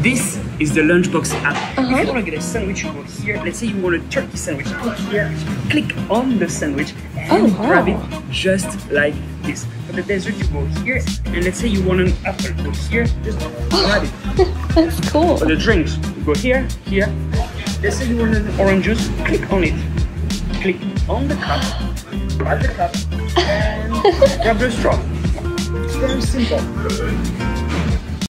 This is the Lunchbox app. Uh-huh. If you want to get a sandwich, you go here. Let's say you want a turkey sandwich. Click here, click on the sandwich, and Oh, wow. grab it just like this. For the dessert, you go here, and let's say you want an apple. Go here, just grab it. That's cool. For the drinks, you go here, here. Let's say you want an orange juice. Click on it. Click on the cup. Grab the cup, and grab the straw. It's very simple.